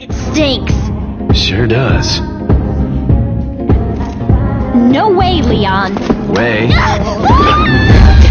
It stinks. Sure does. No way, Leon. Way. Ah!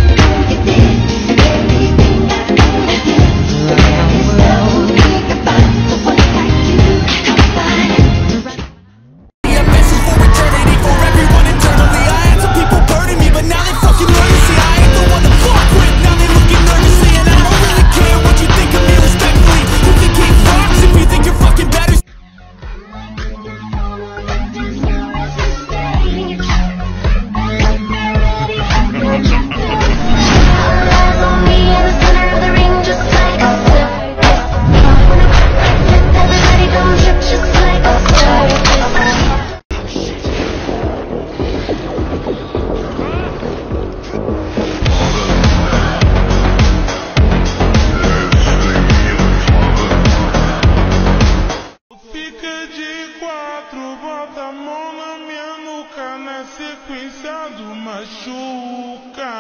Bota a mão na minha nuca na sequência do machuca.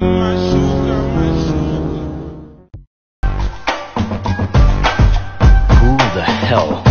Machuca, machuca. Who the hell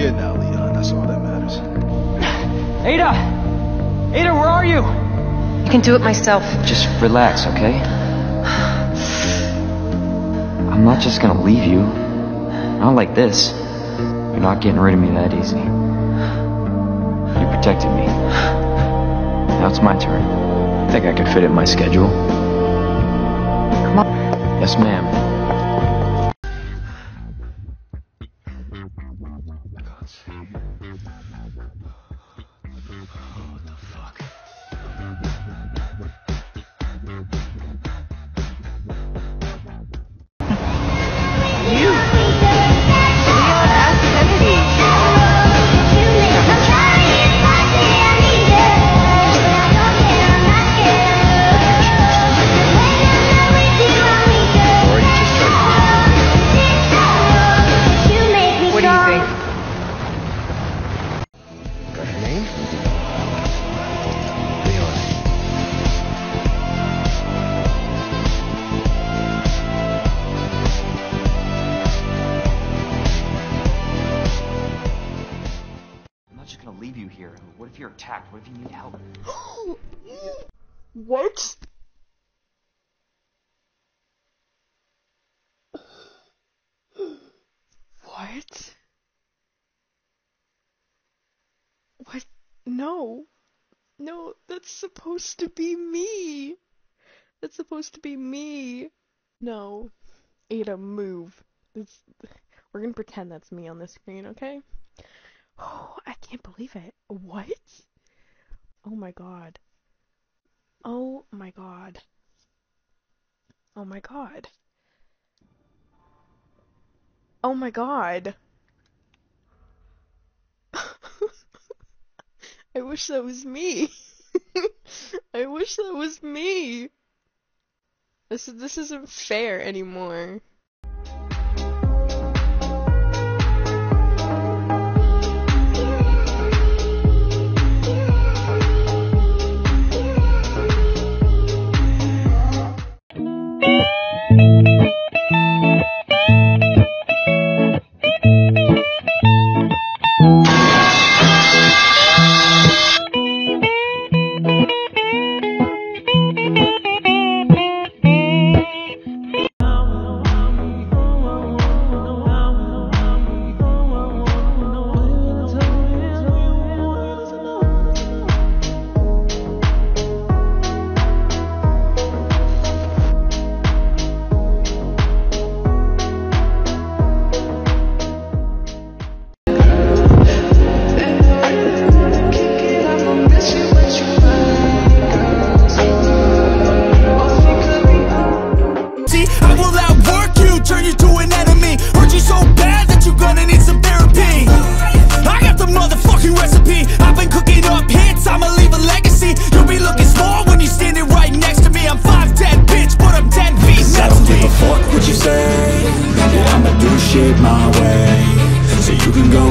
here now, Leon. That's all that matters. Ada! Ada, where are you? I can do it myself. Just relax, okay? I'm not just gonna leave you. Not like this. You're not getting rid of me that easy. You protected me. Now it's my turn. I Think I could fit it in my schedule? Come on. Yes, ma'am. Or oh, here. What if you're attacked? What if you need help? What? What? What? No. No, that's supposed to be me. That's supposed to be me. No. Ada, move. It's, we're gonna pretend that's me on the screen, okay? can't believe it. What? Oh my god. Oh my god. Oh my god. Oh my god. I wish that was me. I wish that was me. This this isn't fair anymore.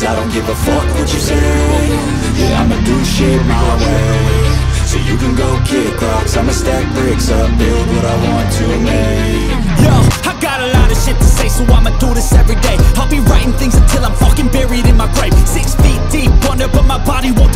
Cause I don't give a fuck what you say. Yeah, I'ma do shit my way. So you can go kick rocks. I'ma stack bricks up, build what I want to make. Yo, I got a lot of shit to say So I'ma do this every day. I'll be writing things until I'm fucking buried in my grave. Six feet deep, wonder but my body won't